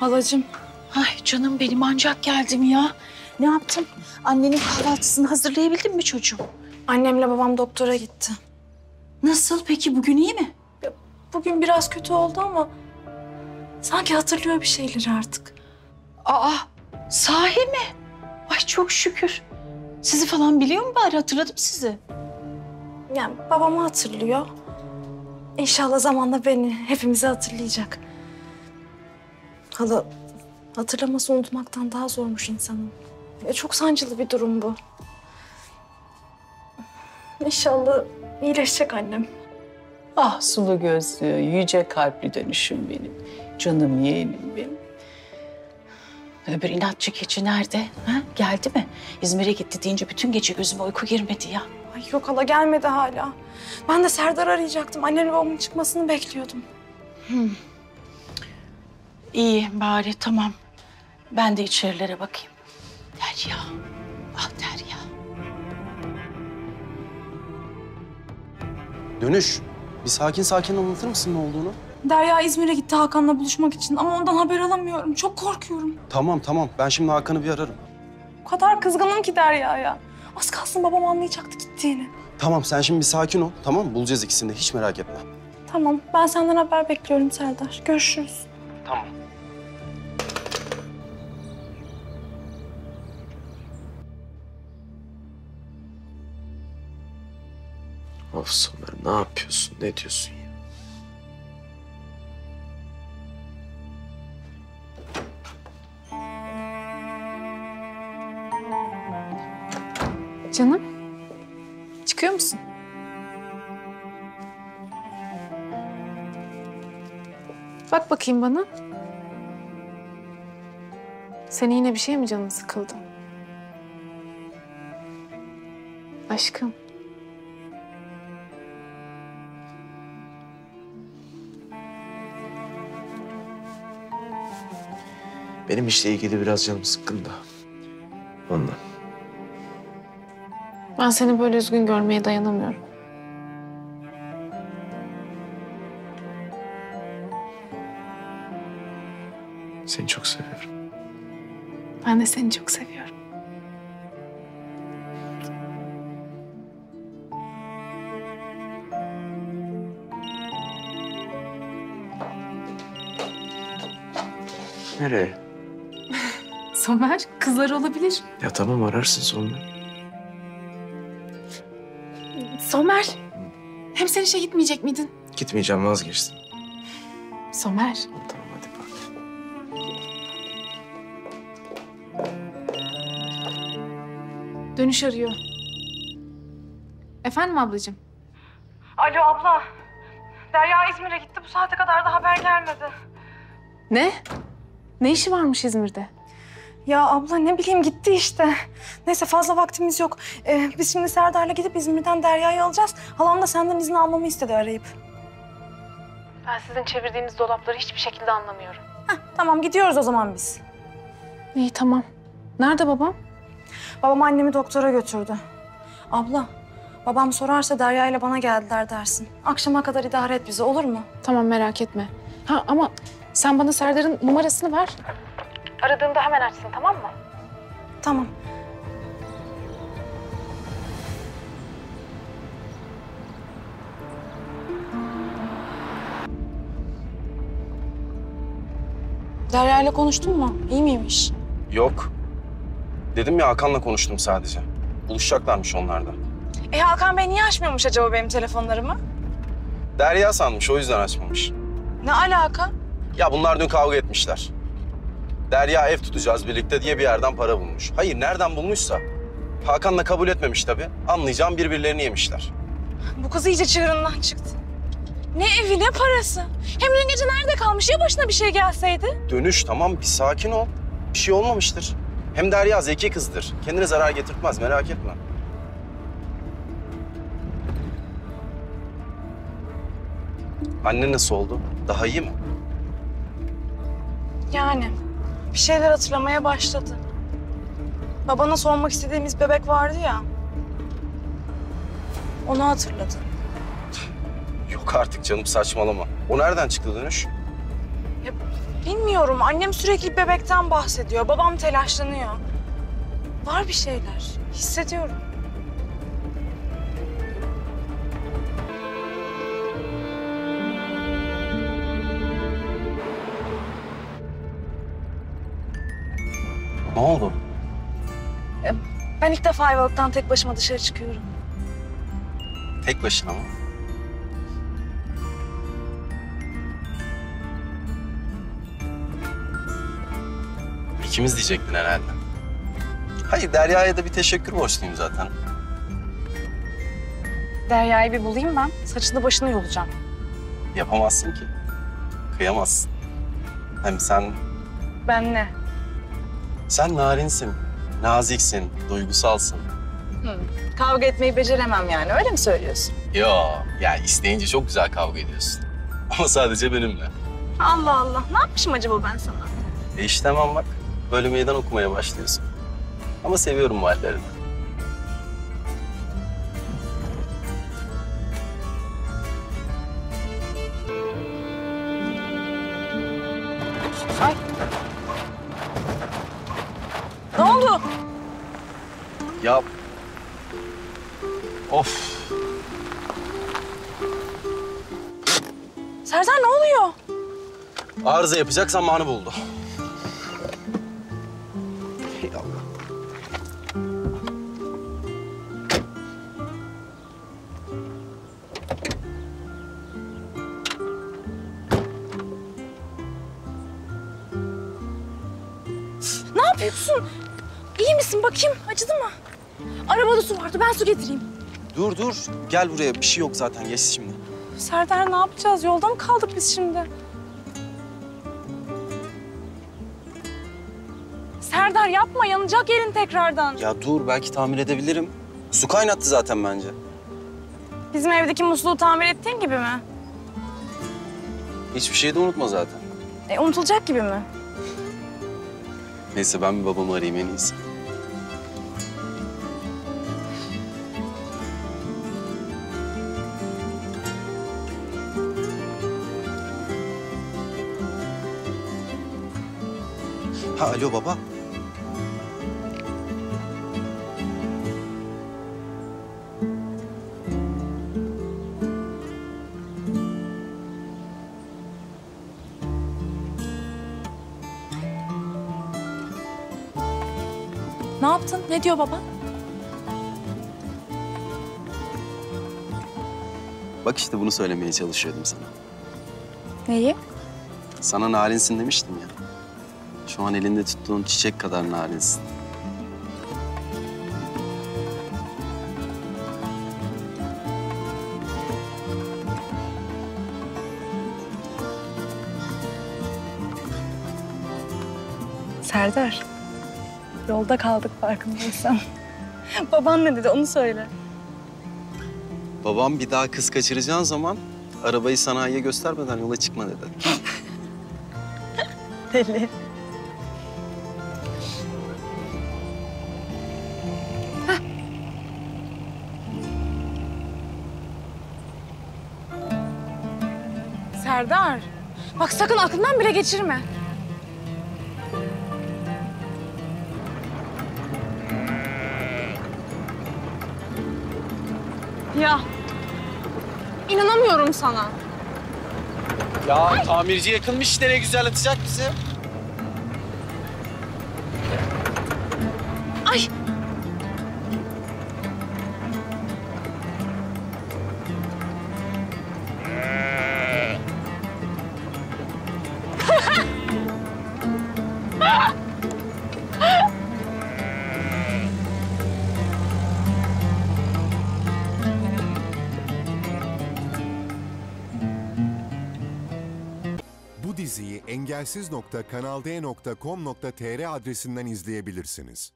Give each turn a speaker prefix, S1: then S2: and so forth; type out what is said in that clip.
S1: Halacığım.
S2: Ay canım benim ancak geldim ya. Ne yaptın? Annenin kahvaltısını hazırlayabildin mi çocuğum?
S1: Annemle babam doktora gitti.
S2: Nasıl peki bugün iyi mi?
S1: Bugün biraz kötü oldu ama sanki hatırlıyor bir şeyleri artık.
S2: Aa sahi mi? Ay çok şükür. Sizi falan biliyor mu bari hatırladım sizi.
S1: Yani babamı hatırlıyor. İnşallah zamanla beni, hepimizi hatırlayacak. Hala hatırlaması unutmaktan daha zormuş insanın. Ya çok sancılı bir durum bu. İnşallah iyileşecek annem.
S2: Ah sulu gözlü, yüce kalpli dönüşüm benim. Canım yeğenim benim. Öbür inatçı keçi nerede? Ha? Geldi mi? İzmir'e gitti deyince bütün gece gözüme uyku girmedi ya.
S1: Ay yok hala gelmedi hala. Ben de Serdar arayacaktım. Annemle babamın çıkmasını bekliyordum.
S2: İyi bari tamam. Ben de içerilere bakayım. Derya. Ah Derya.
S3: Dönüş. Bir sakin sakin anlatır mısın ne olduğunu?
S1: Derya İzmir'e gitti Hakan'la buluşmak için ama ondan haber alamıyorum. Çok korkuyorum.
S3: Tamam tamam. Ben şimdi Hakan'ı bir ararım.
S1: O kadar kızgınım ki Derya'ya. Az kalsın babam anlayacaktı gittiğini.
S3: Tamam sen şimdi bir sakin ol. Tamam mı? Bulacağız ikisini de. Hiç merak etme.
S1: Tamam ben senden haber bekliyorum Serdar. Görüşürüz.
S3: Tamam.
S4: Somer ne yapıyorsun? Ne diyorsun ya?
S5: Canım, çıkıyor musun? Bak bakayım bana. Senin yine bir şey mi canın sıkıldı? Aşkım.
S4: Benim işle ilgili biraz canım sıkkın da. Ondan.
S5: Ben seni böyle üzgün görmeye dayanamıyorum.
S4: Seni çok seviyorum.
S5: Ben de seni çok seviyorum.
S4: Nereye?
S5: Somer, kızlar olabilir.
S4: Ya tamam ararsın sonra.
S5: Somer, hem sen işe gitmeyecek miydin?
S4: Gitmeyeceğim vazgeçtim.
S5: Somer.
S4: Tamam hadi bak.
S5: Dönüş arıyor. Efendim ablacığım?
S1: Alo abla. Derya İzmir'e gitti. Bu saate kadar da haber gelmedi.
S5: Ne? Ne işi varmış İzmir'de?
S1: Ya abla ne bileyim gitti işte. Neyse fazla vaktimiz yok. Ee, biz şimdi Serdar'la gidip İzmir'den Derya'yı alacağız. Halam da senden izin almamı istedi arayıp.
S5: Ben sizin çevirdiğiniz dolapları hiçbir şekilde anlamıyorum.
S1: Tamam gidiyoruz o zaman biz.
S5: İyi tamam. Nerede babam?
S1: Babam annemi doktora götürdü. Abla, babam sorarsa Derya ile bana geldiler dersin. Akşama kadar idare et bizi olur mu?
S5: Tamam merak etme. Ha ama sen bana Serdar'ın numarasını ver. Aradığında hemen açsın tamam mı?
S1: Tamam. Derya ile konuştun mu? İyi miymiş?
S3: Yok. Dedim ya Hakan'la konuştum sadece. Buluşacaklarmış onlar da.
S1: E Hakan Bey niye açmıyormuş acaba benim telefonlarımı?
S3: Derya sanmış o yüzden açmamış.
S1: Ne alaka?
S3: Ya bunlar dün kavga etmişler. Derya ev tutacağız birlikte diye bir yerden para bulmuş. Hayır nereden bulmuşsa. Hakan da kabul etmemiş tabii. Anlayacağım birbirlerini yemişler.
S1: Bu kız iyice çığırından çıktı. Ne evi ne parası. Hem dün gece nerede kalmış? Ya başına bir şey gelseydi?
S3: Dönüş tamam bir sakin ol. Bir şey olmamıştır. Hem Derya zeki kızdır. Kendine zarar getirtmez merak etme. Anne nasıl oldu? Daha iyi mi?
S1: Yani bir şeyler hatırlamaya başladı. Babana sormak istediğimiz bebek vardı ya. Onu hatırladı.
S3: Yok artık canım saçmalama. O nereden çıktı dönüş?
S1: Bilmiyorum. Annem sürekli bebekten bahsediyor. Babam telaşlanıyor. Var bir şeyler. Hissediyorum.
S3: Ne oldu?
S1: Ben ilk defa Ayvalık'tan tek başıma dışarı çıkıyorum.
S3: Tek başına mı? İkimiz diyecektin herhalde. Hayır Derya'ya da bir teşekkür borçluyum zaten.
S1: Derya'yı bir bulayım ben. Saçını başını yolacağım.
S3: Yapamazsın ki. Kıyamazsın. Hem sen,
S1: Ben ne?
S3: Sen narinsin, naziksin, duygusalsın.
S1: Kavga etmeyi beceremem yani. Öyle mi söylüyorsun?
S3: Yo, ya isteyince çok güzel kavga ediyorsun. Ama sadece benimle.
S1: Allah Allah. Ne yapmışım acaba ben sana?
S3: E işte hemen bak, böyle meydan okumaya başlıyorsun. Ama seviyorum bu hallerini. Of,
S1: Serdar ne oluyor?
S3: arıza yapacak zamanı buldu. Hey Allah.
S1: Ne yapıyorsun? İyi misin? Bakayım. Acıdı mı? Arabada su vardı. Ben su getireyim.
S3: Dur dur, gel buraya. Bir şey yok zaten, geç şimdi.
S1: Serdar ne yapacağız? Yolda mı kaldık biz şimdi? Serdar yapma. Yanacak yerin tekrardan.
S3: Ya dur, belki tamir edebilirim. Su kaynattı zaten bence.
S1: Bizim evdeki musluğu tamir ettiğin gibi mi?
S3: Hiçbir şeyi de unutma zaten.
S1: E, unutulacak gibi mi?
S3: Neyse ben bir babamı arayayım en iyisi. Alo baba.
S1: Ne yaptın? Ne diyor baba?
S3: Bak işte bunu söylemeye çalışıyordum sana.
S1: Neyi?
S3: Sana narinsin demiştim ya. Şu an elinde tuttuğun çiçek kadar narinsin.
S1: Serdar. Yolda kaldık farkındaysan. Baban ne dedi onu söyle.
S3: Babam bir daha kız kaçıracağın zaman arabayı sanayiye göstermeden yola çıkma dedi.
S1: Deli. Serdar. Bak sakın aklından bile geçirme. Ya. İnanamıyorum sana.
S3: Ya tamirci yakınmış işte ne güzel atacak bizi.
S6: Diziyi engelsiz.kanalde.com.tr adresinden izleyebilirsiniz.